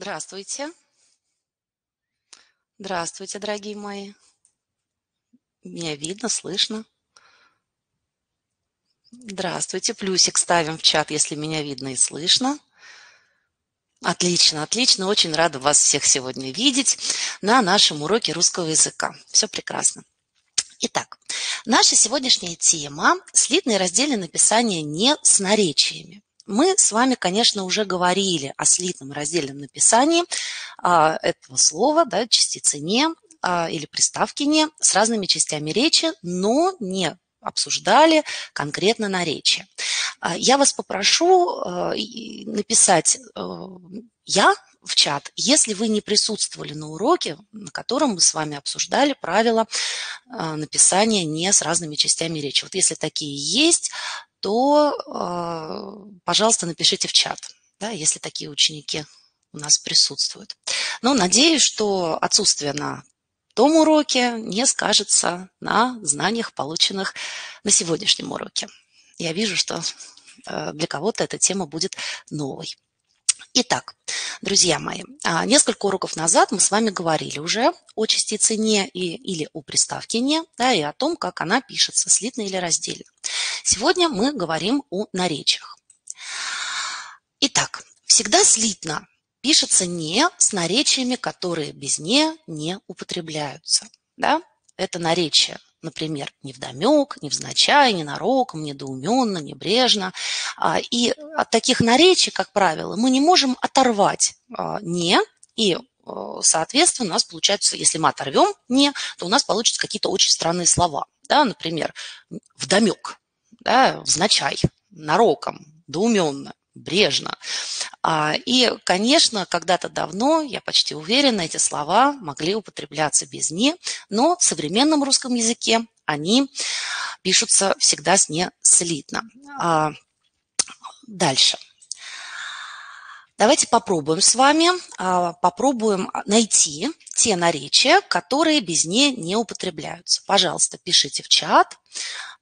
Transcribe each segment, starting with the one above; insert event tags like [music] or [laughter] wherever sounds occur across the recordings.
Здравствуйте. Здравствуйте, дорогие мои. Меня видно, слышно. Здравствуйте. Плюсик ставим в чат, если меня видно и слышно. Отлично, отлично. Очень рада вас всех сегодня видеть на нашем уроке русского языка. Все прекрасно. Итак, наша сегодняшняя тема – слитное раздельное написание не с наречиями. Мы с вами, конечно, уже говорили о слитном раздельном написании а, этого слова, да, частицы «не» а, или приставки «не» с разными частями речи, но не обсуждали конкретно наречие. А, я вас попрошу написать «я» в чат, если вы не присутствовали на уроке, на котором мы с вами обсуждали правила написания «не» с разными частями речи. Вот если такие есть, то, пожалуйста, напишите в чат, да, если такие ученики у нас присутствуют. Но надеюсь, что отсутствие на том уроке не скажется на знаниях, полученных на сегодняшнем уроке. Я вижу, что э, для кого-то эта тема будет новой. Итак, друзья мои, а, несколько уроков назад мы с вами говорили уже о частице «не» и, или о приставке «не», да, и о том, как она пишется, слитно или раздельно. Сегодня мы говорим о наречиях. Итак, всегда слитно пишется «не» с наречиями, которые без «не» не употребляются. Да? Это наречие, например, невдомек, невзначай, ненароком, недоуменно, небрежно. А, и от таких наречий, как правило, мы не можем оторвать а, «не», и, соответственно, у нас получается, если мы оторвем «не», то у нас получатся какие-то очень странные слова. Да? Например, вдомек, да, взначай, нароком, доуменно брежно. А, и, конечно, когда-то давно, я почти уверена, эти слова могли употребляться без «не», но в современном русском языке они пишутся всегда с «не» слитно. А, дальше. Давайте попробуем с вами, а, попробуем найти те наречия, которые без «не» не употребляются. Пожалуйста, пишите в чат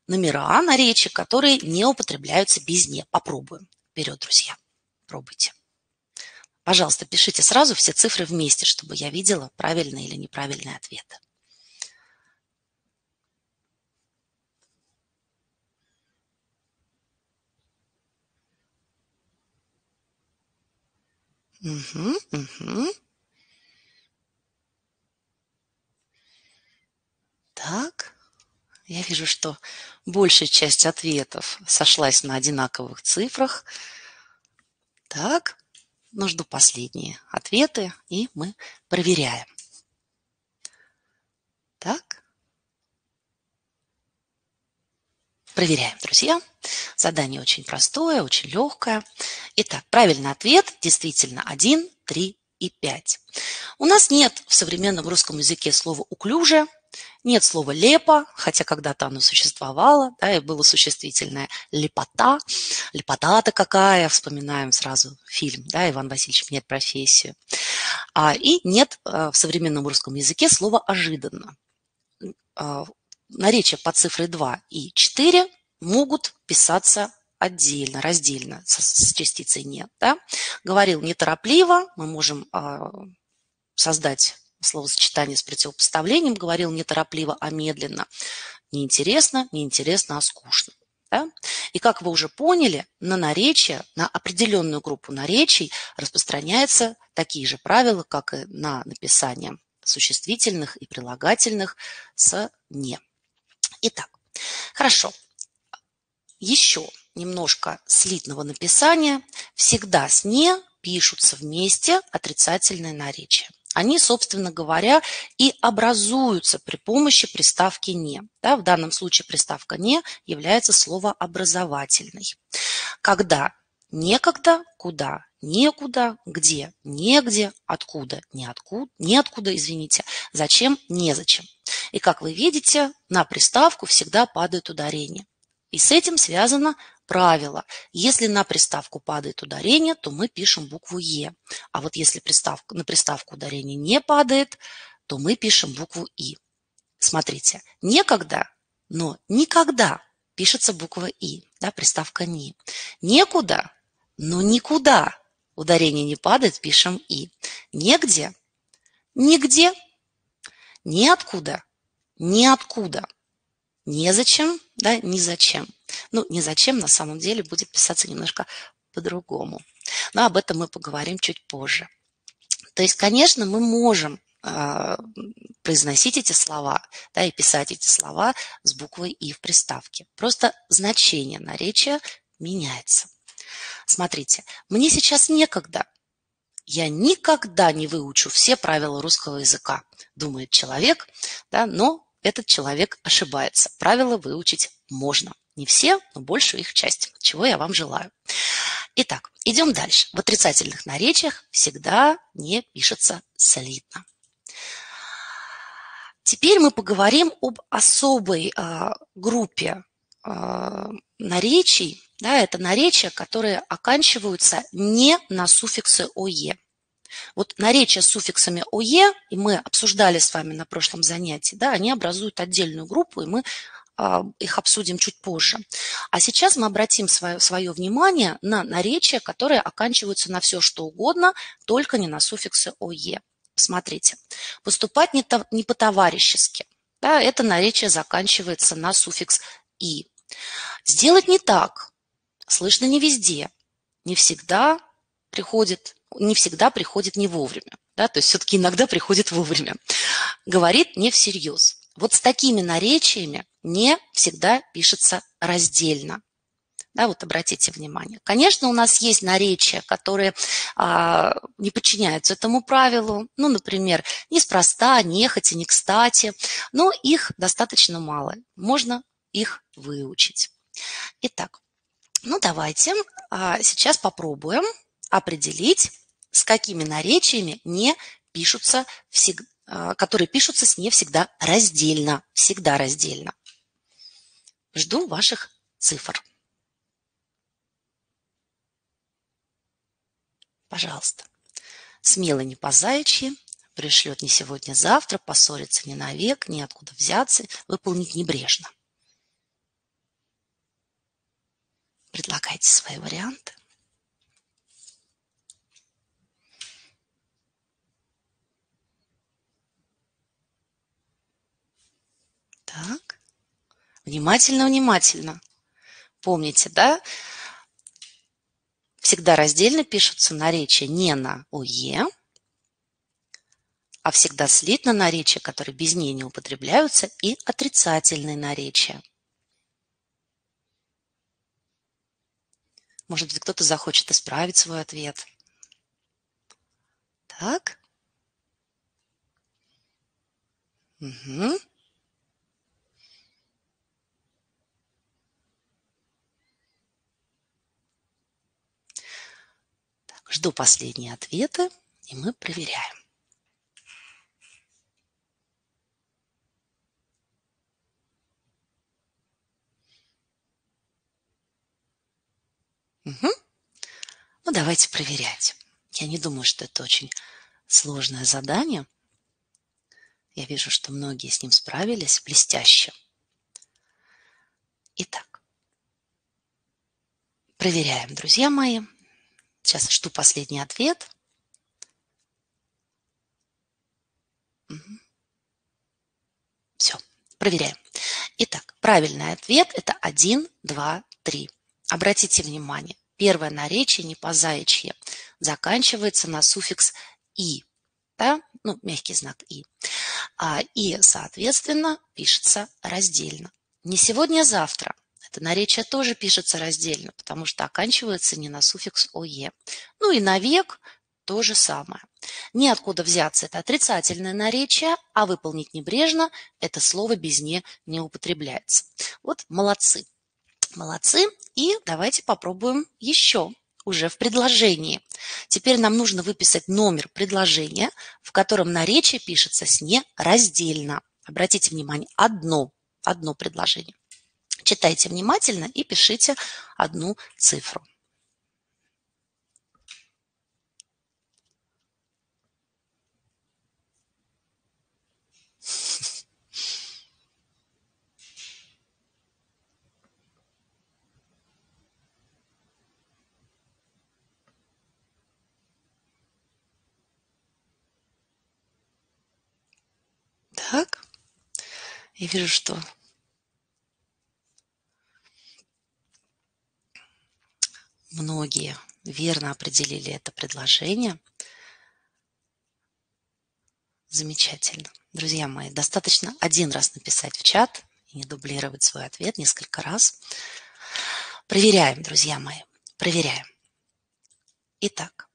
номера наречий, которые не употребляются без «не». Попробуем. Вперед, друзья. Пробуйте. Пожалуйста, пишите сразу все цифры вместе, чтобы я видела правильные или неправильные ответы. Угу, угу. Так, я вижу, что большая часть ответов сошлась на одинаковых цифрах. Так, но жду последние ответы, и мы проверяем. Так. Проверяем, друзья. Задание очень простое, очень легкое. Итак, правильный ответ действительно 1, 3 и 5. У нас нет в современном русском языке слова «уклюже», нет слова «лепо», хотя когда-то оно существовало, да, и было существительное «лепота». Лепота-то какая, вспоминаем сразу фильм, да, Иван Васильевич меняет профессию. А, и нет а, в современном русском языке слова «ожиданно». А, наречия под цифрой 2 и 4 могут писаться отдельно, раздельно, с, с частицей «нет». Да? Говорил неторопливо, мы можем а, создать словосочетание с противопоставлением, говорил неторопливо, а медленно. Неинтересно, неинтересно, а скучно. Да? И как вы уже поняли, на наречие, на определенную группу наречий распространяются такие же правила, как и на написание существительных и прилагательных с «не». Итак, хорошо. Еще немножко слитного написания. Всегда с «не» пишутся вместе отрицательные наречия они, собственно говоря, и образуются при помощи приставки «не». Да, в данном случае приставка «не» является словообразовательной. Когда некогда, куда, некуда, где, негде, откуда, неоткуда, неоткуда, извините, зачем, незачем. И как вы видите, на приставку всегда падает ударение. И с этим связано правило. Если на приставку падает ударение, то мы пишем букву Е. А вот если приставка, на приставку ударение не падает, то мы пишем букву И. Смотрите, некогда, но никогда пишется буква И, да, приставка «ни». Некуда, но никуда. Ударение не падает, пишем «и». Негде, нигде, ниоткуда, ниоткуда, незачем, да, ни зачем. Ну, ни зачем на самом деле будет писаться немножко по-другому. Но об этом мы поговорим чуть позже. То есть, конечно, мы можем э, произносить эти слова да, и писать эти слова с буквой «и» в приставке. Просто значение наречия меняется. Смотрите, мне сейчас некогда. Я никогда не выучу все правила русского языка, думает человек, да, но этот человек ошибается. Правила выучить можно. Не все, но большую их часть, чего я вам желаю. Итак, идем дальше. В отрицательных наречиях всегда не пишется солидно. Теперь мы поговорим об особой э, группе э, наречий. Да, это наречия, которые оканчиваются не на суффиксы ОЕ. Вот наречия с суффиксами ОЕ, и мы обсуждали с вами на прошлом занятии, да, они образуют отдельную группу, и мы а, их обсудим чуть позже. А сейчас мы обратим свое, свое внимание на наречия, которые оканчиваются на все что угодно, только не на суффиксы ОЕ. Смотрите, поступать не, то, не по-товарищески. Да, это наречие заканчивается на суффикс «и». Сделать не так. Слышно не везде. Не всегда приходит, не всегда приходит не вовремя. Да, то есть все-таки иногда приходит вовремя. Говорит не всерьез. Вот с такими наречиями не всегда пишется раздельно. Да, вот обратите внимание. Конечно, у нас есть наречия, которые а, не подчиняются этому правилу. Ну, например, неспроста, нехотя, не кстати. Но их достаточно мало. Можно их выучить. Итак, ну давайте а, сейчас попробуем определить, с какими наречиями не пишутся а, которые пишутся с не всегда раздельно, всегда раздельно. Жду ваших цифр. Пожалуйста. Смело не по заячьи, пришлет не сегодня-завтра, поссориться не навек, ни откуда взяться, выполнить небрежно. Предлагайте свои варианты. Так. Внимательно, внимательно. Помните, да? Всегда раздельно пишутся наречия не на ОЕ, а всегда слитно наречия, которые без ней не употребляются, и отрицательные наречия. Может быть, кто-то захочет исправить свой ответ. Так. Угу. Жду последние ответы, и мы проверяем. Угу. Ну, давайте проверять. Я не думаю, что это очень сложное задание. Я вижу, что многие с ним справились блестяще. Итак, проверяем, друзья мои. Сейчас жду последний ответ. Все, проверяем. Итак, правильный ответ – это 1, 2, 3. Обратите внимание, первое наречие не по заячье заканчивается на суффикс «и». Да? Ну, мягкий знак «и». А, и, соответственно, пишется раздельно. Не сегодня, а завтра – это наречие тоже пишется раздельно, потому что оканчивается не на суффикс «ое». Ну и на век то же самое. Неоткуда взяться – это отрицательное наречие, а выполнить небрежно – это слово без «не» не употребляется. Вот молодцы. Молодцы. И давайте попробуем еще уже в предложении. Теперь нам нужно выписать номер предложения, в котором наречие пишется с «не» раздельно. Обратите внимание, одно, одно предложение. Читайте внимательно и пишите одну цифру. Так, я вижу, что многие верно определили это предложение. Замечательно. Друзья мои, достаточно один раз написать в чат и не дублировать свой ответ несколько раз. Проверяем, друзья мои, проверяем. Итак,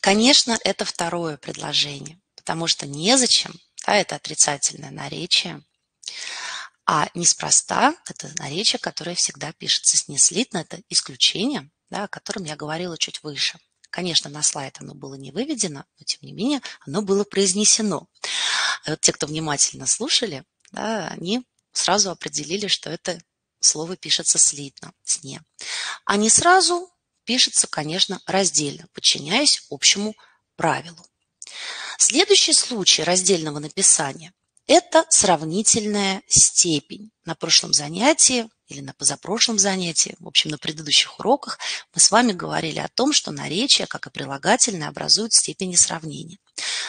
конечно, это второе предложение, потому что незачем, да, это отрицательное наречие, а неспроста это наречие, которое всегда пишется с неслитно, это исключение, да, о котором я говорила чуть выше. Конечно, на слайд оно было не выведено, но тем не менее оно было произнесено. А вот те, кто внимательно слушали, да, они сразу определили, что это слово пишется слитно, сне. А не сразу пишется, конечно, раздельно, подчиняясь общему правилу. Следующий случай раздельного написания – это сравнительная степень. На прошлом занятии или на позапрошлом занятии, в общем, на предыдущих уроках, мы с вами говорили о том, что наречия, как и прилагательные, образуют степени сравнения.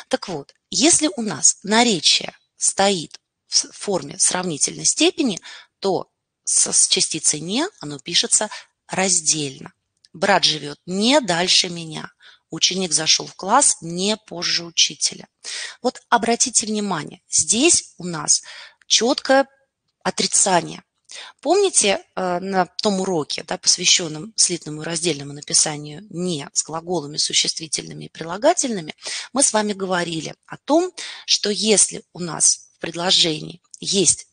Так вот, если у нас наречие стоит в форме сравнительной степени, то с частицей «не» оно пишется раздельно. Брат живет не дальше меня. Ученик зашел в класс не позже учителя. Вот обратите внимание, здесь у нас четкое отрицание. Помните э, на том уроке, да, посвященном слитному и раздельному написанию «не» с глаголами, существительными и прилагательными, мы с вами говорили о том, что если у нас в предложении есть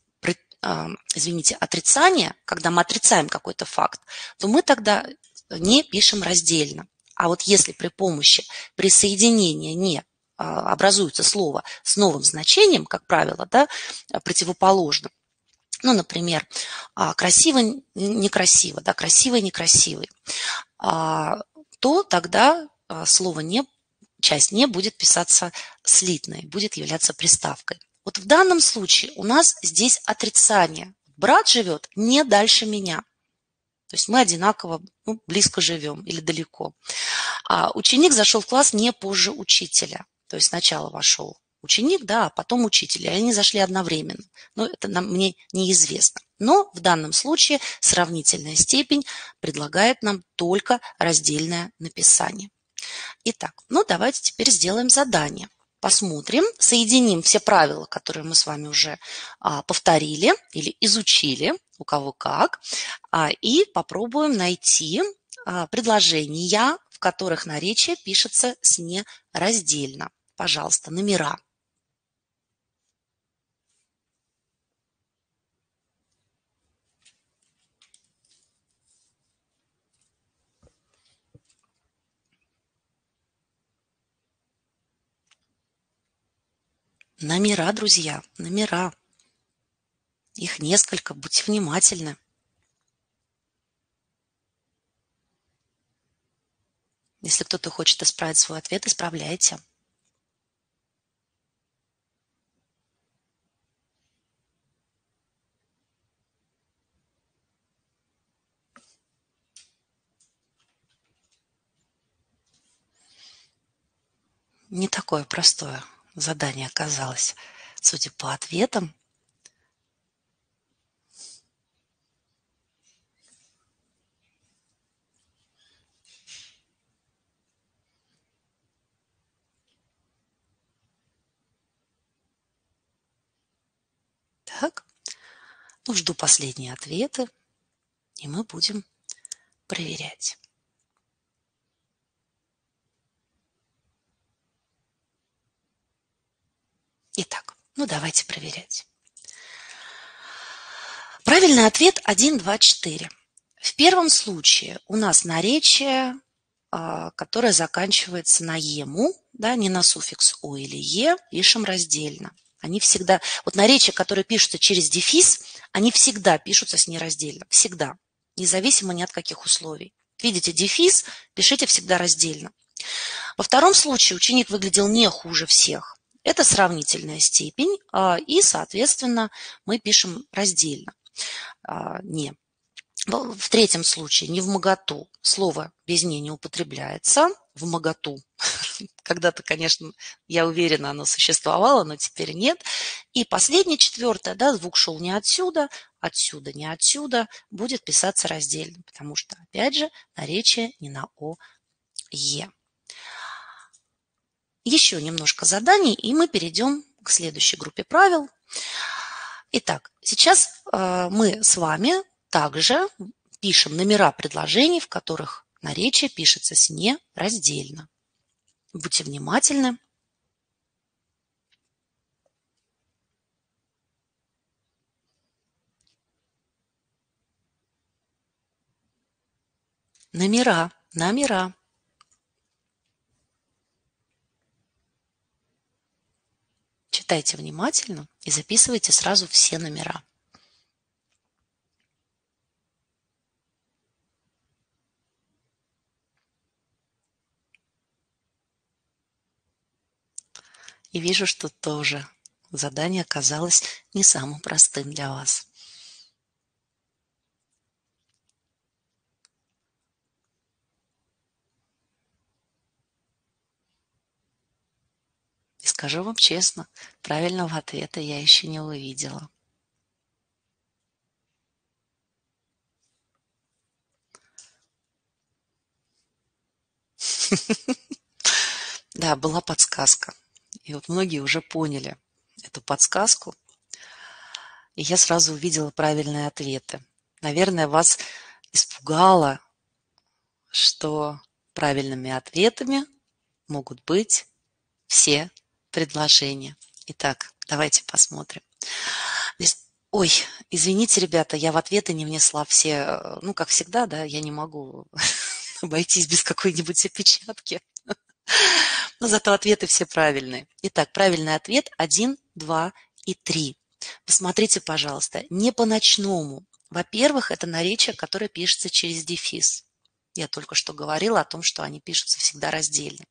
э, извините, отрицание, когда мы отрицаем какой-то факт, то мы тогда не пишем раздельно. А вот если при помощи присоединения «не» а, образуется слово с новым значением, как правило, да, противоположным, ну, например, а, красивый, некрасиво, да, красивый, некрасивый, а, то тогда слово «не», часть «не» будет писаться слитной, будет являться приставкой. Вот в данном случае у нас здесь отрицание. Брат живет не дальше меня. То есть мы одинаково ну, близко живем или далеко. А ученик зашел в класс не позже учителя. То есть сначала вошел ученик, да, а потом учитель. И они зашли одновременно. Но это нам, мне неизвестно. Но в данном случае сравнительная степень предлагает нам только раздельное написание. Итак, ну давайте теперь сделаем задание посмотрим, соединим все правила, которые мы с вами уже а, повторили или изучили, у кого как, а, и попробуем найти а, предложения, которых наречие пишется с нераздельно. Пожалуйста, номера. Номера, друзья, номера. Их несколько, будьте внимательны. Если кто-то хочет исправить свой ответ, исправляйте. Не такое простое задание оказалось, судя по ответам. Так, ну, жду последние ответы, и мы будем проверять. Итак, ну давайте проверять. Правильный ответ 1, 2, 4. В первом случае у нас наречие, а, которое заканчивается на «ему», да, не на суффикс «о» или «е», пишем раздельно. Они всегда, вот наречия, которые пишутся через дефис, они всегда пишутся с нераздельно, всегда, независимо ни от каких условий. Видите дефис, пишите всегда раздельно. Во втором случае ученик выглядел не хуже всех. Это сравнительная степень, а, и, соответственно, мы пишем раздельно. А, не. В третьем случае не в моготу. Слово без «не» не употребляется. В моготу Когда-то, конечно, я уверена, оно существовало, но теперь нет. И последнее, четвертое, да, звук шел не отсюда, отсюда, не отсюда, будет писаться раздельно, потому что, опять же, наречие не на О, Е. Еще немножко заданий, и мы перейдем к следующей группе правил. Итак, сейчас э, мы с вами также пишем номера предложений, в которых наречие пишется с «не» раздельно. Будьте внимательны. Номера, номера. Читайте внимательно и записывайте сразу все номера. И вижу, что тоже задание оказалось не самым простым для вас. И скажу вам честно, правильного ответа я еще не увидела. [laughs] Да, была подсказка. И вот многие уже поняли эту подсказку. И я сразу увидела правильные ответы. Наверное, вас испугало, что правильными ответами могут быть все предложения. Итак, давайте посмотрим. Ой, извините, ребята, я в ответы не внесла все, ну, как всегда, да, я не могу [laughs] обойтись без какой-нибудь опечатки. [laughs] Но зато ответы все правильные. Итак, правильный ответ 1, 2 и 3. Посмотрите, пожалуйста, не по-ночному. Во-первых, это наречие, которое пишется через дефис. Я только что говорила о том, что они пишутся всегда раздельно.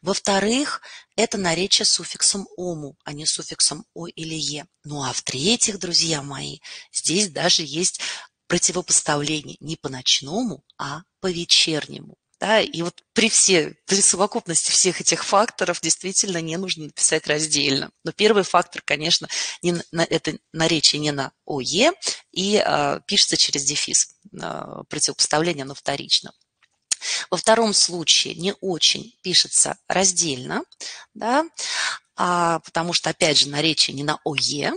Во-вторых, это наречие с суффиксом «ому», а не суффиксом «о» или «е». Ну а в-третьих, друзья мои, здесь даже есть противопоставление не по ночному, а по вечернему. Да, и вот при, все, при совокупности всех этих факторов действительно не нужно написать раздельно. Но первый фактор, конечно, не на, это наречие не на ОЕ и а, пишется через дефис. А, противопоставление, оно вторично. Во втором случае не очень пишется раздельно, да, а, потому что, опять же, наречие не на ОЕ,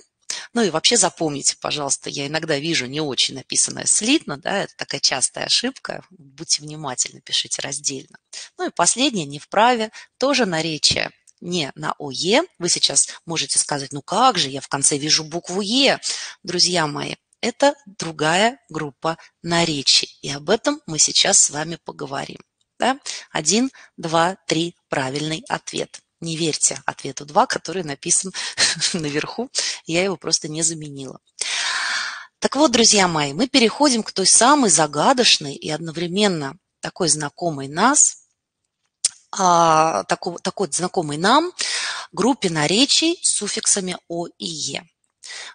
ну и вообще запомните, пожалуйста, я иногда вижу не очень написанное слитно, да, это такая частая ошибка, будьте внимательны, пишите раздельно. Ну и последнее, не вправе, тоже наречие не на ОЕ. Вы сейчас можете сказать, ну как же, я в конце вижу букву Е. Друзья мои, это другая группа наречий. И об этом мы сейчас с вами поговорим. Да? Один, два, три, правильный ответ. Не верьте ответу 2, который написан [laughs] наверху. Я его просто не заменила. Так вот, друзья мои, мы переходим к той самой загадочной и одновременно такой знакомой нас, а, такой, такой знакомой нам группе наречий с суффиксами «о» и «е».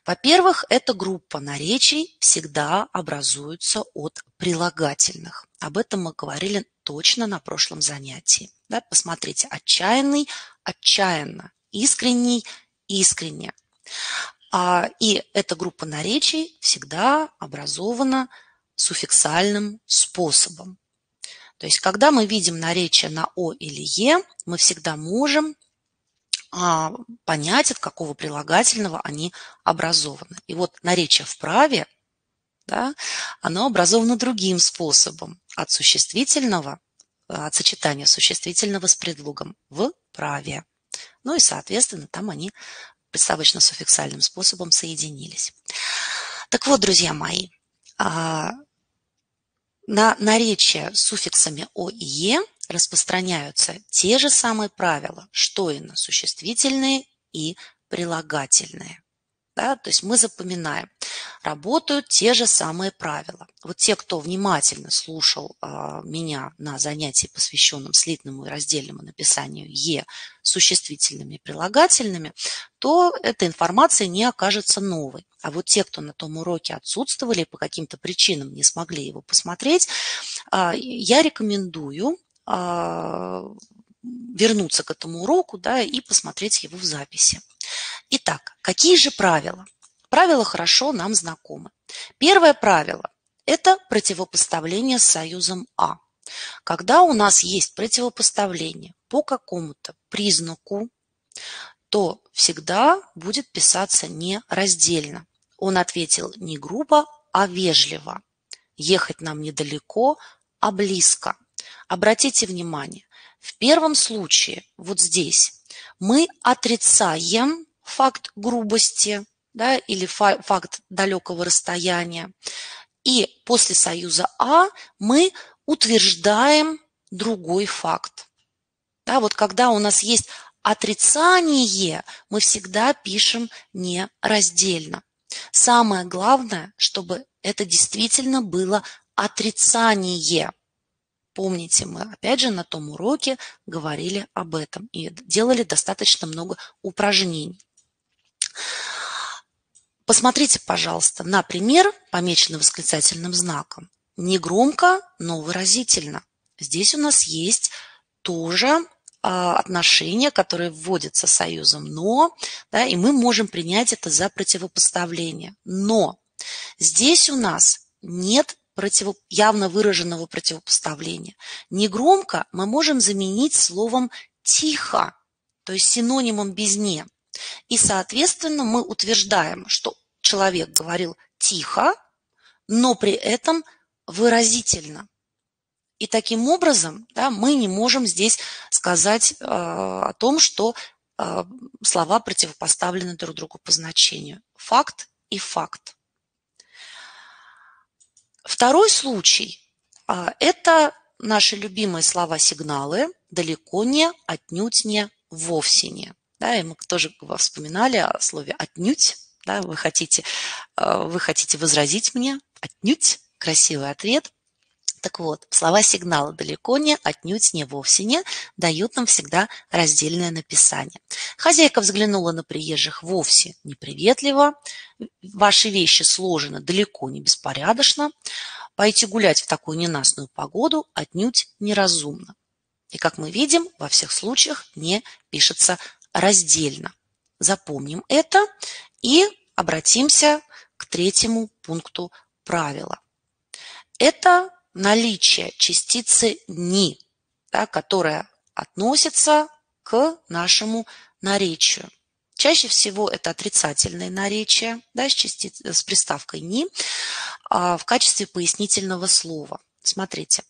Во-первых, эта группа наречий всегда образуется от прилагательных. Об этом мы говорили точно на прошлом занятии. Да, посмотрите, отчаянный, отчаянно, искренний, искренне. А, и эта группа наречий всегда образована суффиксальным способом. То есть, когда мы видим наречие на О или Е, мы всегда можем а, понять, от какого прилагательного они образованы. И вот наречие в праве, да, оно образовано другим способом, от существительного, от сочетания существительного с предлогом в праве. Ну и, соответственно, там они приставочно-суффиксальным способом соединились. Так вот, друзья мои, а, на наречие с суффиксами «о» и «е» распространяются те же самые правила, что и на существительные и прилагательные. Да, то есть мы запоминаем, работают те же самые правила. Вот те, кто внимательно слушал э, меня на занятии, посвященном слитному и раздельному написанию «е» существительными и прилагательными, то эта информация не окажется новой. А вот те, кто на том уроке отсутствовали и по каким-то причинам не смогли его посмотреть, э, я рекомендую а, вернуться к этому уроку да, и посмотреть его в записи. Итак, какие же правила? Правила хорошо нам знакомы. Первое правило – это противопоставление с союзом А. Когда у нас есть противопоставление по какому-то признаку, то всегда будет писаться не раздельно. Он ответил не грубо, а вежливо. Ехать нам недалеко, а близко. Обратите внимание, в первом случае, вот здесь, мы отрицаем факт грубости да, или факт далекого расстояния. И после союза А мы утверждаем другой факт. Да, вот когда у нас есть отрицание, мы всегда пишем не раздельно. Самое главное, чтобы это действительно было отрицание. Помните, мы опять же на том уроке говорили об этом и делали достаточно много упражнений. Посмотрите, пожалуйста, на пример, помеченный восклицательным знаком. Не громко, но выразительно. Здесь у нас есть тоже а, отношения, которые вводятся союзом «но», да, и мы можем принять это за противопоставление. Но здесь у нас нет против, явно выраженного противопоставления. Негромко мы можем заменить словом «тихо», то есть синонимом «без не». И, соответственно, мы утверждаем, что человек говорил тихо, но при этом выразительно. И таким образом да, мы не можем здесь сказать э, о том, что э, слова противопоставлены друг другу по значению. Факт и факт. Второй случай а, – это наши любимые слова-сигналы «далеко не», «отнюдь не», «вовсе не». Да, и мы тоже вспоминали о слове «отнюдь». Да, вы, хотите, а, вы хотите возразить мне «отнюдь» – красивый ответ. Так вот, слова сигнала далеко не, отнюдь не, вовсе не дают нам всегда раздельное написание. Хозяйка взглянула на приезжих вовсе неприветливо. Ваши вещи сложены далеко не беспорядочно. Пойти гулять в такую ненастную погоду отнюдь неразумно. И, как мы видим, во всех случаях не пишется раздельно. Запомним это и обратимся к третьему пункту правила. Это наличие частицы «ни», да, которая относится к нашему наречию. Чаще всего это отрицательное наречие да, с, частиц... с приставкой «ни» а, в качестве пояснительного слова. Смотрите,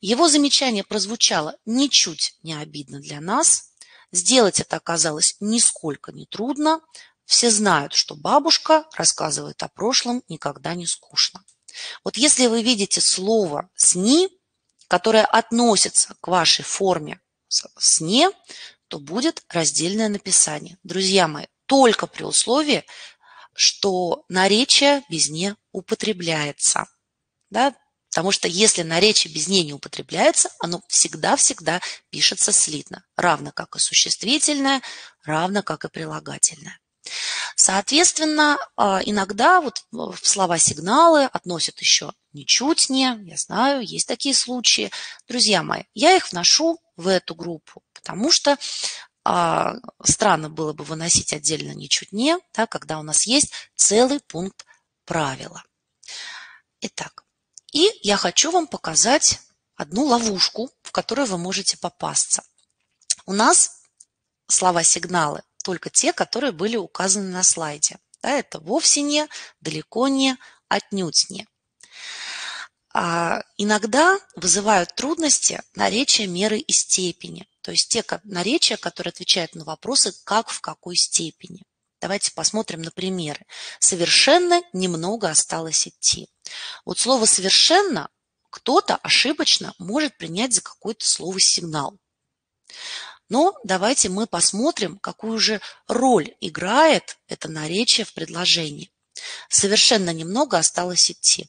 его замечание прозвучало ничуть не обидно для нас. Сделать это оказалось нисколько не трудно. Все знают, что бабушка рассказывает о прошлом никогда не скучно. Вот если вы видите слово «сни», которое относится к вашей форме «сне», то будет раздельное написание. Друзья мои, только при условии, что наречие без «не» употребляется. Да? Потому что если наречие без «не» не употребляется, оно всегда-всегда пишется слитно, равно как и существительное, равно как и прилагательное. Соответственно, а, иногда вот в слова сигналы относят еще ничуть не, я знаю, есть такие случаи. Друзья мои, я их вношу в эту группу, потому что а, странно было бы выносить отдельно ничуть не, да, когда у нас есть целый пункт правила. Итак, и я хочу вам показать одну ловушку, в которую вы можете попасться. У нас слова-сигналы только те, которые были указаны на слайде. Да, это вовсе не, далеко не, отнюдь не. А иногда вызывают трудности наречия меры и степени, то есть те наречия, которые отвечают на вопросы «как в какой степени». Давайте посмотрим на примеры. Совершенно немного осталось идти. Вот слово «совершенно» кто-то ошибочно может принять за какой-то слово сигнал. Но давайте мы посмотрим, какую же роль играет это наречие в предложении. Совершенно немного осталось идти.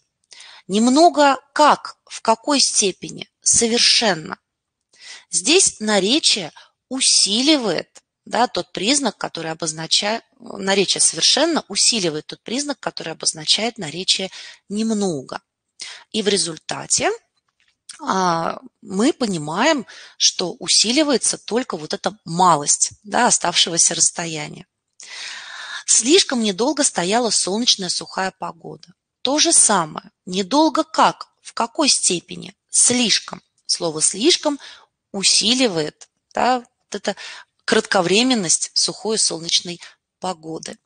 Немного как, в какой степени? Совершенно. Здесь наречие усиливает да, тот признак, который обозначает, наречие совершенно усиливает тот признак, который обозначает наречие немного. И в результате а, мы понимаем, что усиливается только вот эта малость да, оставшегося расстояния. Слишком недолго стояла солнечная сухая погода. То же самое. Недолго как? В какой степени? Слишком. Слово «слишком» усиливает да, вот это кратковременность сухой солнечной погоды.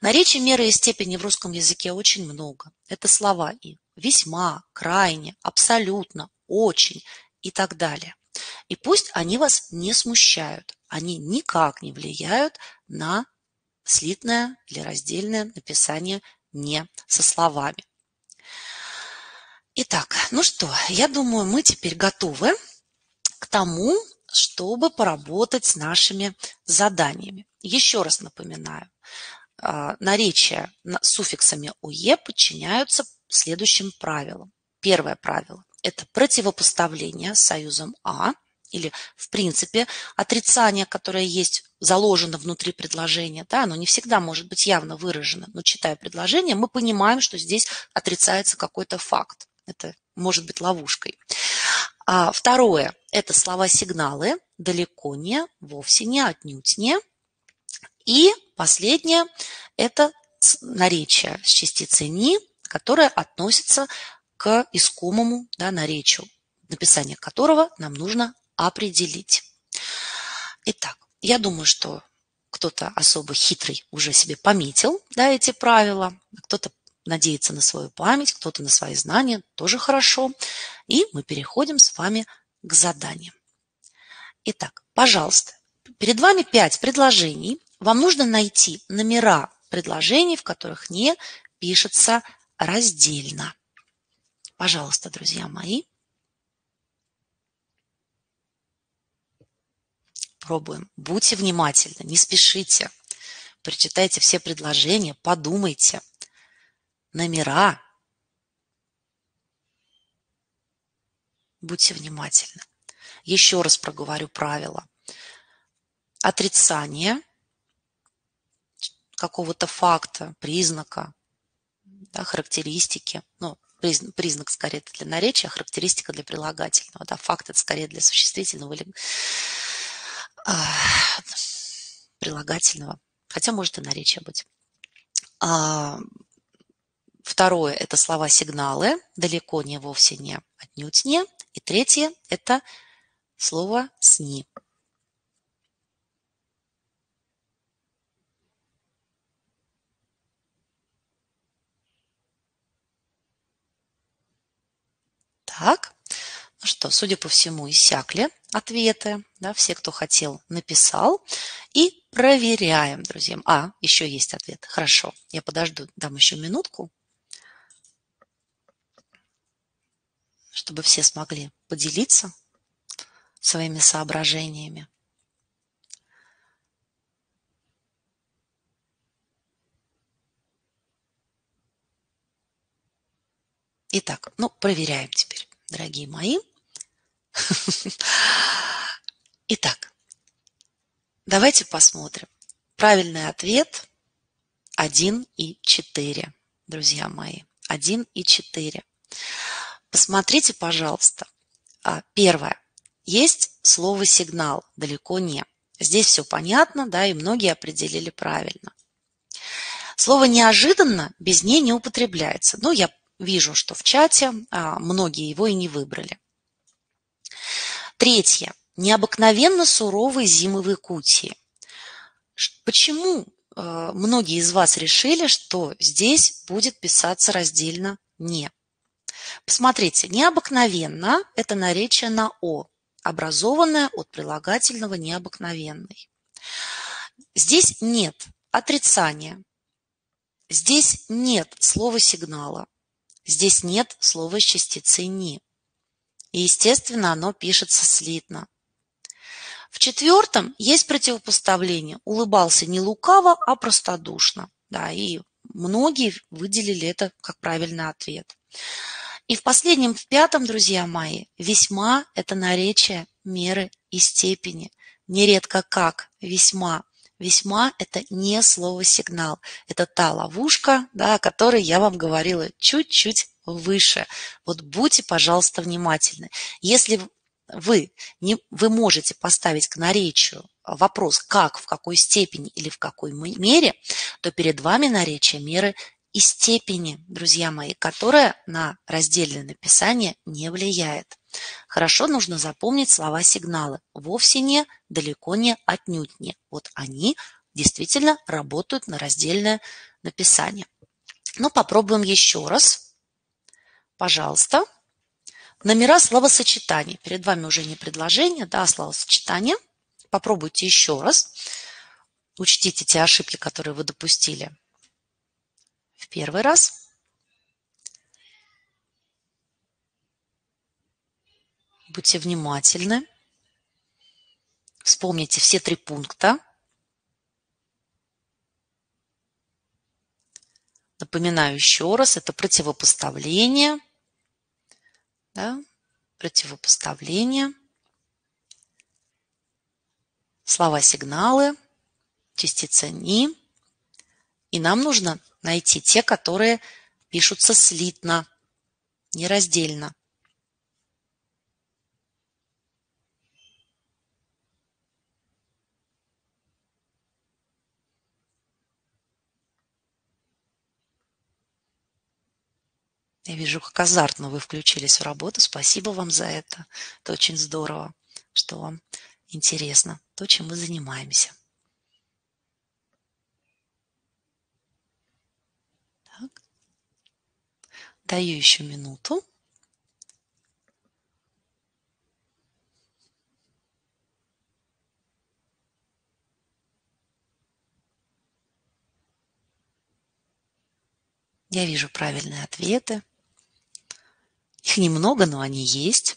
Наречий меры и степени в русском языке очень много. Это слова и весьма, крайне, абсолютно, очень и так далее. И пусть они вас не смущают, они никак не влияют на слитное или раздельное написание «не» со словами. Итак, ну что, я думаю, мы теперь готовы к тому, чтобы поработать с нашими заданиями. Еще раз напоминаю, а, наречия с суффиксами «уе» подчиняются следующим правилам. Первое правило – это противопоставление союзом «а», или, в принципе, отрицание, которое есть, заложено внутри предложения, да, оно не всегда может быть явно выражено, но читая предложение, мы понимаем, что здесь отрицается какой-то факт. Это может быть ловушкой. А второе – это слова-сигналы, далеко не, вовсе не, отнюдь не. И последнее – это наречие с частицей «ни», которое относится к искомому да, наречию, написание которого нам нужно определить. Итак, я думаю, что кто-то особо хитрый уже себе пометил да, эти правила, кто-то надеется на свою память, кто-то на свои знания, тоже хорошо. И мы переходим с вами к заданиям. Итак, пожалуйста, перед вами пять предложений. Вам нужно найти номера предложений, в которых не пишется раздельно. Пожалуйста, друзья мои. Пробуем. Будьте внимательны, не спешите. Прочитайте все предложения, подумайте. Номера. Будьте внимательны. Еще раз проговорю правила. Отрицание какого-то факта, признака, да, характеристики, ну, признак, признак скорее для наречия, а характеристика для прилагательного, да, факт это скорее для существительного или прилагательного, хотя может и наречие быть. А, второе – это слова-сигналы, далеко не, вовсе не, отнюдь не. И третье – это слово «сни». Так, ну что, судя по всему, иссякли ответы. Да, все, кто хотел, написал. И проверяем, друзья. А, еще есть ответ. Хорошо, я подожду, дам еще минутку, чтобы все смогли поделиться своими соображениями. Итак, ну, проверяем теперь дорогие мои. Итак, давайте посмотрим. Правильный ответ 1 и 4, друзья мои. 1 и 4. Посмотрите, пожалуйста. А, первое. Есть слово «сигнал», далеко не. Здесь все понятно, да, и многие определили правильно. Слово «неожиданно» без «не» не употребляется. Ну, я Вижу, что в чате а, многие его и не выбрали. Третье. Необыкновенно суровые зимы в Якутии. Почему а, многие из вас решили, что здесь будет писаться раздельно «не»? Посмотрите, необыкновенно – это наречие на «о», образованное от прилагательного «необыкновенный». Здесь нет отрицания, здесь нет слова сигнала, Здесь нет слова с частицей «ни». И, естественно, оно пишется слитно. В четвертом есть противопоставление. Улыбался не лукаво, а простодушно. Да, и многие выделили это как правильный ответ. И в последнем, в пятом, друзья мои, весьма – это наречие меры и степени. Нередко как весьма. Весьма – это не слово сигнал. Это та ловушка, да, о которой я вам говорила чуть-чуть выше. Вот будьте, пожалуйста, внимательны. Если вы, не, вы можете поставить к наречию вопрос, как, в какой степени или в какой мере, то перед вами наречие меры и степени, друзья мои, которая на раздельное написание не влияет. Хорошо нужно запомнить слова сигналы. Вовсе не, далеко не, отнюдь не. Вот они действительно работают на раздельное написание. Но попробуем еще раз. Пожалуйста. Номера словосочетаний. Перед вами уже не предложение, да, а словосочетание. Попробуйте еще раз. Учтите те ошибки, которые вы допустили в первый раз. Будьте внимательны. Вспомните все три пункта. Напоминаю еще раз, это противопоставление. Да? Противопоставление. Слова-сигналы, частица «ни». И нам нужно найти те, которые пишутся слитно, нераздельно. Я вижу, как азартно вы включились в работу. Спасибо вам за это. Это очень здорово, что вам интересно то, чем мы занимаемся. Так. Даю еще минуту. Я вижу правильные ответы. Их немного, но они есть.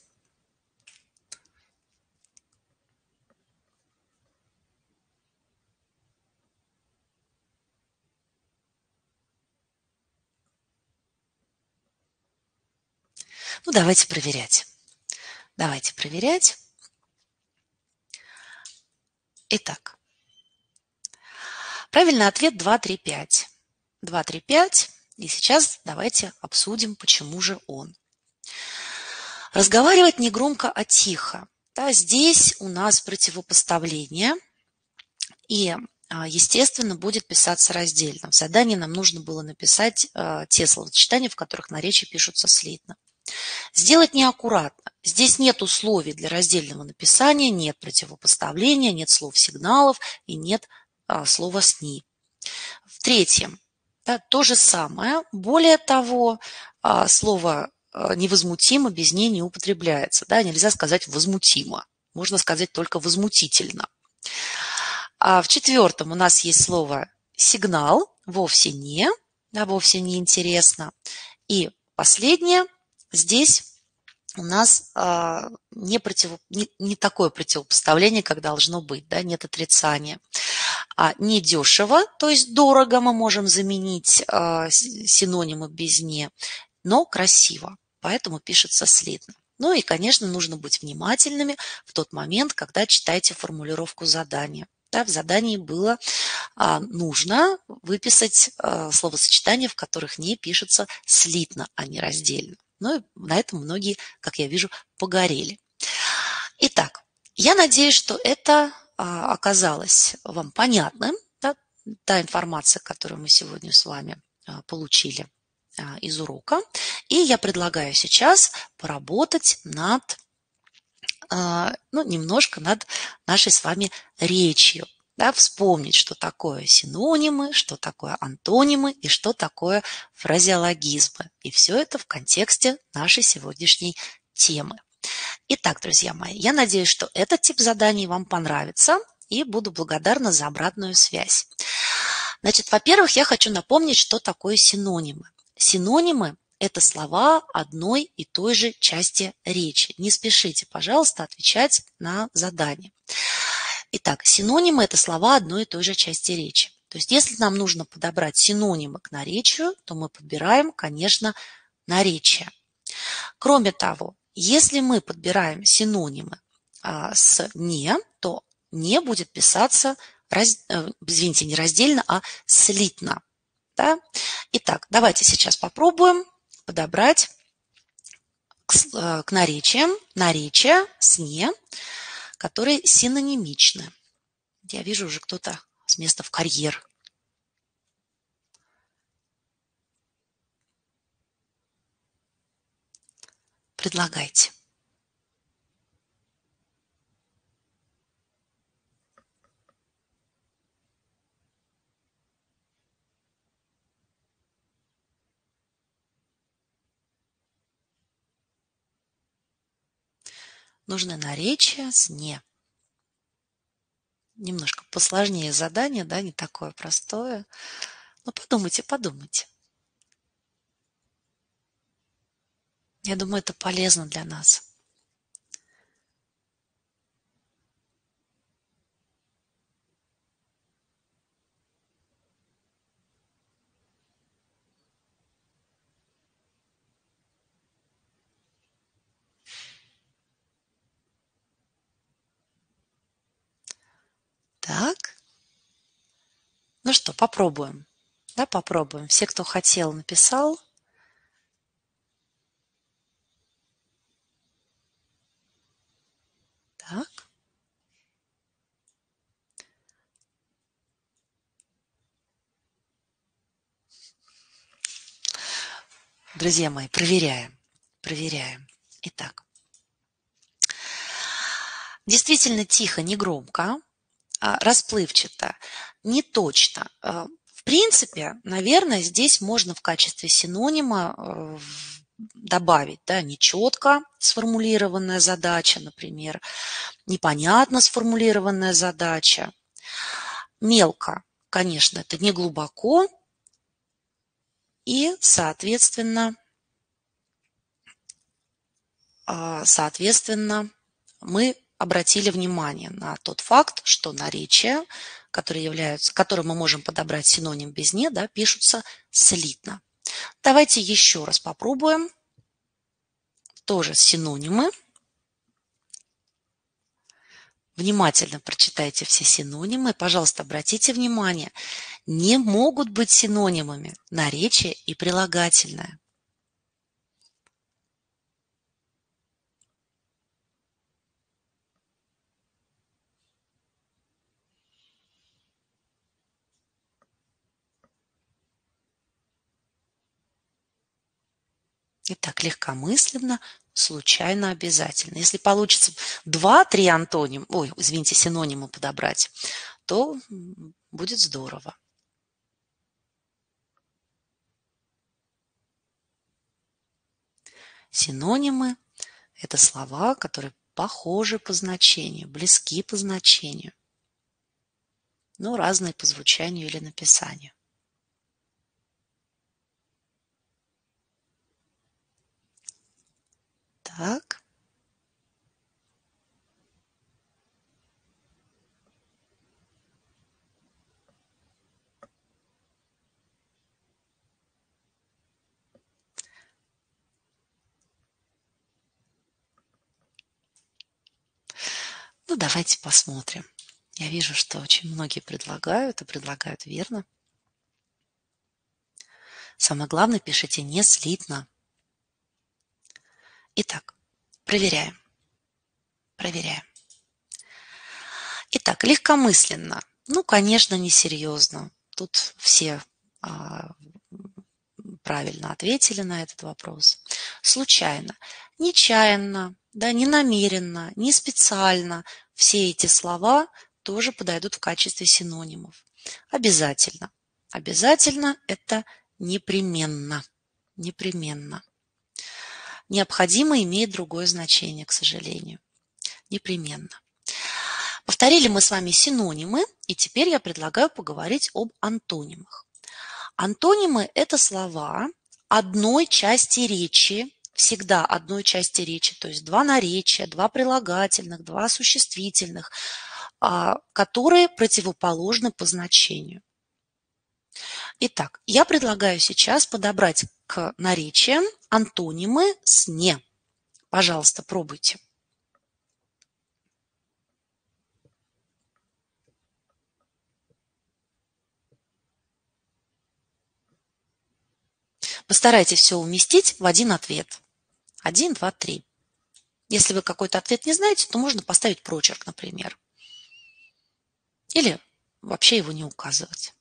Ну, давайте проверять. Давайте проверять. Итак, правильный ответ 2, 3, 5. 2, 3, 5. И сейчас давайте обсудим, почему же он. Разговаривать не громко, а тихо. Да, здесь у нас противопоставление. И, а, естественно, будет писаться раздельно. В задании нам нужно было написать а, те словосочетания, в которых наречия пишутся слитно. Сделать неаккуратно. Здесь нет условий для раздельного написания, нет противопоставления, нет слов сигналов и нет а, слова «сни». В-третьем, да, то же самое. Более того, а, слово невозмутимо без ней не употребляется. Да, нельзя сказать возмутимо. Можно сказать только возмутительно. А в четвертом у нас есть слово сигнал, вовсе не, да, вовсе не интересно. И последнее, здесь у нас э, не, против, не, не такое противопоставление, как должно быть, да, нет отрицания. А недешево, то есть дорого мы можем заменить э, синонимы без «не», но красиво, поэтому пишется слитно. Ну и, конечно, нужно быть внимательными в тот момент, когда читаете формулировку задания. Да, в задании было а, нужно выписать а, словосочетания, в которых не пишется слитно, а не раздельно. Ну и на этом многие, как я вижу, погорели. Итак, я надеюсь, что это а, оказалось вам понятным, да, та информация, которую мы сегодня с вами а, получили из урока. И я предлагаю сейчас поработать над, ну, немножко над нашей с вами речью да, вспомнить, что такое синонимы, что такое антонимы и что такое фразеологизмы. И все это в контексте нашей сегодняшней темы. Итак, друзья мои, я надеюсь, что этот тип заданий вам понравится и буду благодарна за обратную связь. Значит, во-первых, я хочу напомнить, что такое синонимы. Синонимы – это слова одной и той же части речи. Не спешите, пожалуйста, отвечать на задание. Итак, синонимы – это слова одной и той же части речи. То есть если нам нужно подобрать синонимы к наречию, то мы подбираем, конечно, наречие. Кроме того, если мы подбираем синонимы а, с «не», то «не» будет писаться, раз, э, извините, не раздельно, а слитно. Да? Итак, давайте сейчас попробуем подобрать к, э, к наречиям наречия «сне», которые синонимичны. Я вижу уже кто-то с места в карьер. Предлагайте. Нужны наречия с «не». Немножко посложнее задание, да, не такое простое. Но подумайте, подумайте. Я думаю, это полезно для нас. Так. Ну что, попробуем. Да, попробуем. Все, кто хотел, написал. Так. Друзья мои, проверяем. Проверяем. Итак. Действительно тихо, не громко. Расплывчато, не точно. А, в принципе, наверное, здесь можно в качестве синонима э, добавить, да, нечетко сформулированная задача, например, непонятно сформулированная задача, мелко, конечно, это не глубоко, и, соответственно, а, соответственно, мы обратили внимание на тот факт, что наречия, которые являются, которые мы можем подобрать синоним без «не», да, пишутся слитно. Давайте еще раз попробуем. Тоже синонимы. Внимательно прочитайте все синонимы. Пожалуйста, обратите внимание, не могут быть синонимами наречие и прилагательное. Итак, легкомысленно, случайно, обязательно. Если получится два-три антоним, ой, извините, синонима подобрать, то будет здорово. Синонимы – это слова, которые похожи по значению, близки по значению, но разные по звучанию или написанию. Так. Ну, давайте посмотрим. Я вижу, что очень многие предлагают и предлагают верно. Самое главное, пишите не слитно. Итак, проверяем. Проверяем. Итак, легкомысленно. Ну, конечно, несерьезно. Тут все а, правильно ответили на этот вопрос. Случайно, нечаянно, да, не намеренно, не специально. Все эти слова тоже подойдут в качестве синонимов. Обязательно. Обязательно это непременно. Непременно. Необходимо имеет другое значение, к сожалению. Непременно. Повторили мы с вами синонимы, и теперь я предлагаю поговорить об антонимах. Антонимы – это слова одной части речи, всегда одной части речи, то есть два наречия, два прилагательных, два существительных, а, которые противоположны по значению. Итак, я предлагаю сейчас подобрать к наречиям антонимы с «не». Пожалуйста, пробуйте. Постарайтесь все уместить в один ответ. Один, два, три. Если вы какой-то ответ не знаете, то можно поставить прочерк, например. Или вообще его не указывать.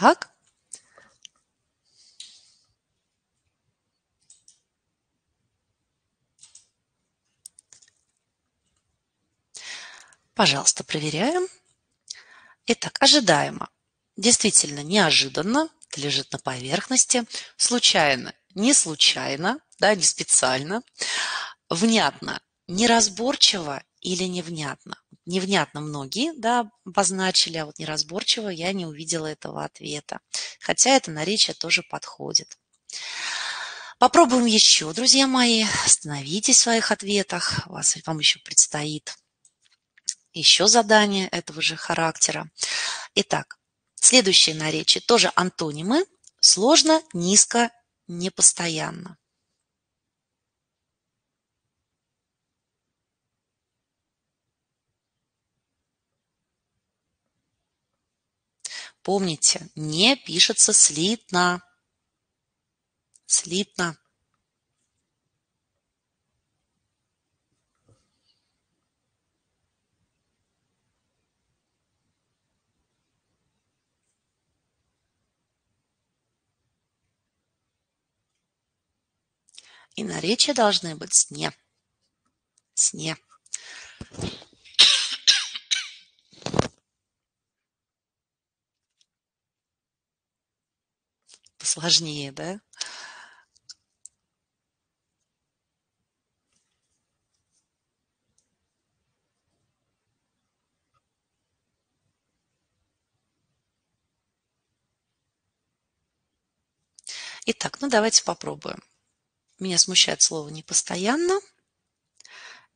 Так. Пожалуйста, проверяем. Итак, ожидаемо. Действительно неожиданно, лежит на поверхности. Случайно, не случайно, да, не специально. Внятно, неразборчиво или невнятно невнятно многие да, обозначили, а вот неразборчиво я не увидела этого ответа. Хотя это наречие тоже подходит. Попробуем еще, друзья мои. Остановитесь в своих ответах. Вас, вам еще предстоит еще задание этого же характера. Итак, следующее наречие тоже антонимы. Сложно, низко, непостоянно. Помните, не пишется слитно. Слитно. И наречия должны быть сне. Сне. Сложнее, да? Итак, ну давайте попробуем. Меня смущает слово «непостоянно».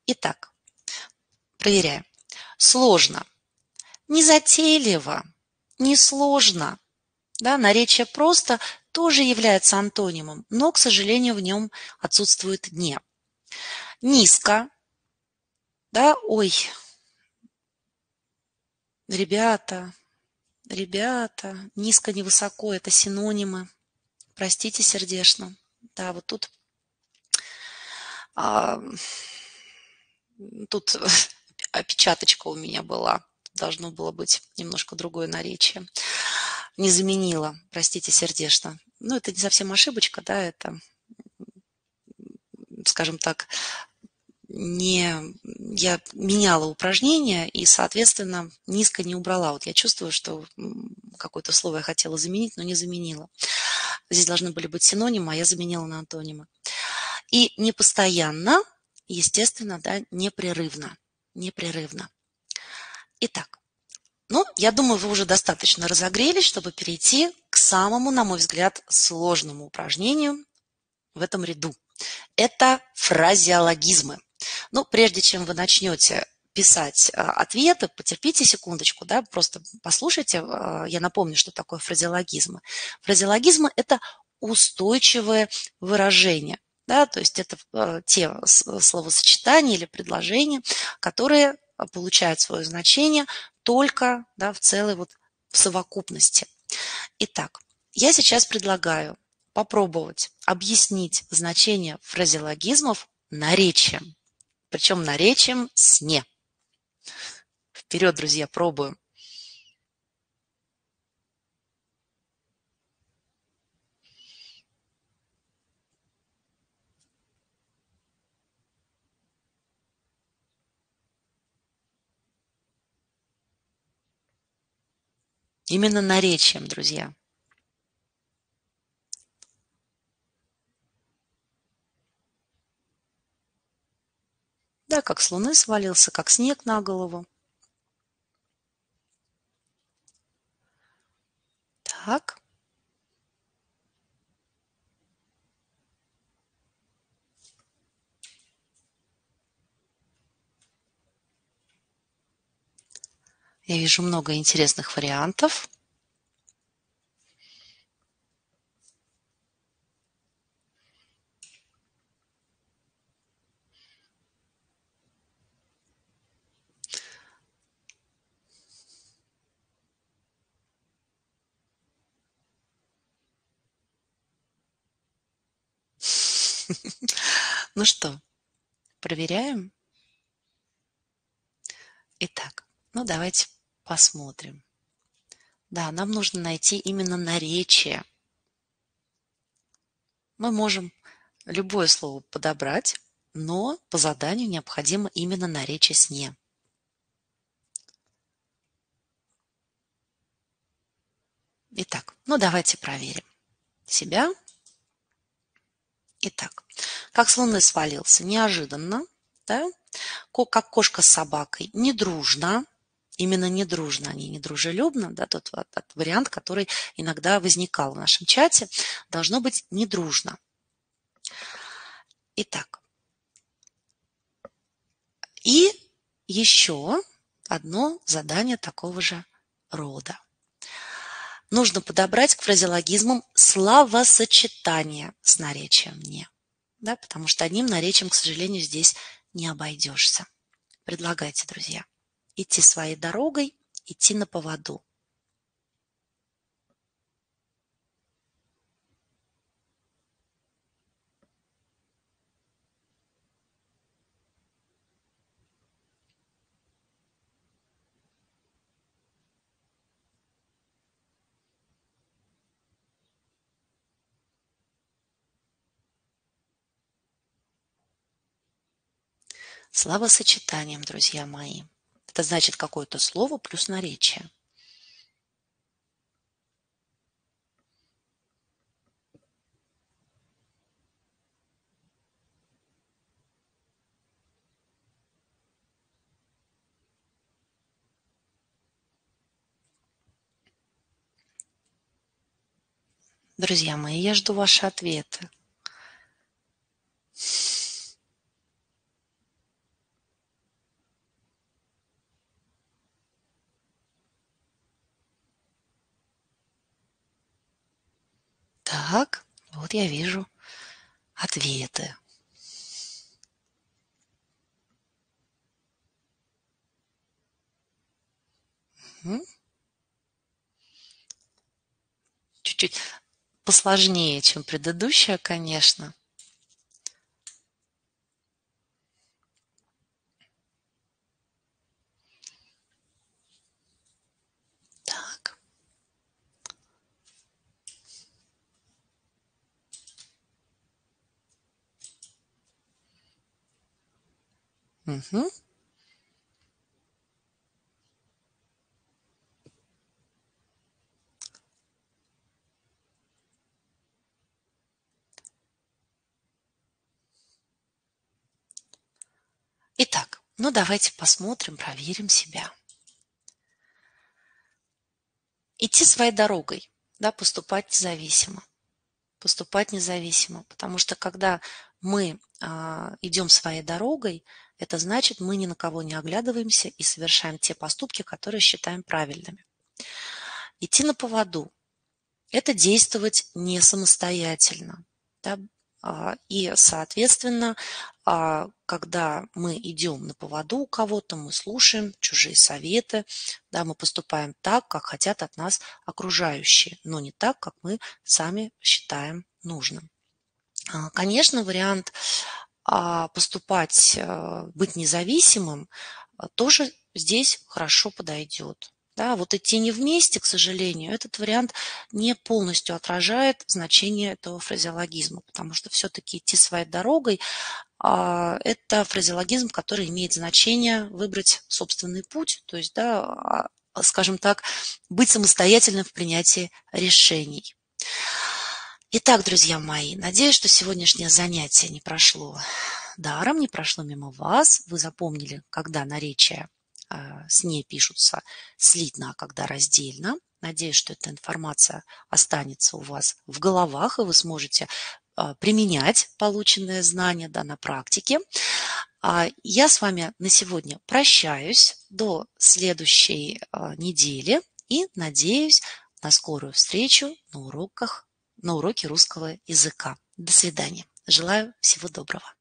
Итак, проверяем. Сложно. Незатейливо. Несложно. Да, наречие просто тоже является антонимом, но, к сожалению, в нем отсутствует «не». Низко. Да, ой, ребята, ребята, низко, невысоко – это синонимы. Простите сердечно. Да, вот тут, а, тут [laughs] опечаточка у меня была. Должно было быть немножко другое наречие не заменила, простите сердечно. Ну, это не совсем ошибочка, да, это, скажем так, не я меняла упражнение и, соответственно, низко не убрала. Вот я чувствую, что какое-то слово я хотела заменить, но не заменила. Здесь должны были быть синонимы, а я заменила на антонимы. И непостоянно, естественно, да, непрерывно. Непрерывно. Итак, ну, я думаю, вы уже достаточно разогрелись, чтобы перейти к самому, на мой взгляд, сложному упражнению в этом ряду. Это фразеологизмы. Ну, прежде чем вы начнете писать а, ответы, потерпите секундочку, да, просто послушайте. А, я напомню, что такое фразеологизмы. Фразеологизмы – это устойчивое выражение. Да, то есть это а, те словосочетания или предложения, которые получают свое значение только да, в целой вот в совокупности. Итак, я сейчас предлагаю попробовать объяснить значение фразеологизмов наречием. Причем наречием сне. Вперед, друзья, пробуем. Именно наречием, друзья. Да, как с луны свалился, как снег на голову. Так. Я вижу много интересных вариантов. [laughs] Ну что, проверяем? Итак, ну давайте посмотрим. Да, нам нужно найти именно наречие. Мы можем любое слово подобрать, но по заданию необходимо именно наречие с «не». Итак, ну давайте проверим себя. Итак, как с луны свалился, неожиданно, да? Как кошка с собакой, недружно, именно недружно, они не дружелюбно, да, тот, тот вариант, который иногда возникал в нашем чате, должно быть недружно. Итак, и еще одно задание такого же рода. Нужно подобрать к фразеологизмам словосочетание с наречием «не». Да, потому что одним наречием, к сожалению, здесь не обойдешься. Предлагайте, друзья, идти своей дорогой, идти на поводу. словосочетанием, друзья мои. Это значит какое-то слово плюс наречие. Друзья мои, я жду ваши ответы. Так, я вижу ответы. Чуть-чуть посложнее, чем предыдущая, конечно. Угу. Итак, ну давайте посмотрим, проверим себя. Идти своей дорогой, да, поступать независимо. Поступать независимо, потому что когда мы а, идем своей дорогой, это значит, мы ни на кого не оглядываемся и совершаем те поступки, которые считаем правильными. Идти на поводу – это действовать не самостоятельно. Да? А, и, соответственно, а, когда мы идем на поводу у кого-то, мы слушаем чужие советы, да, мы поступаем так, как хотят от нас окружающие, но не так, как мы сами считаем нужным. А, конечно, вариант а поступать, э, быть независимым, э, тоже здесь хорошо подойдет. Да, вот идти не вместе, к сожалению, этот вариант не полностью отражает значение этого фразеологизма, потому что все-таки идти своей дорогой а, – это фразеологизм, который имеет значение выбрать собственный путь, то есть, да, а, скажем так, быть самостоятельным в принятии решений. Итак, друзья мои, надеюсь, что сегодняшнее занятие не прошло даром, не прошло мимо вас. Вы запомнили, когда наречия э, с ней пишутся слитно, а когда раздельно. Надеюсь, что эта информация останется у вас в головах, и вы сможете э, применять полученные знания да, на практике. А я с вами на сегодня прощаюсь до следующей а, недели и надеюсь на скорую встречу на уроках, на уроке русского языка. До свидания. Желаю всего доброго.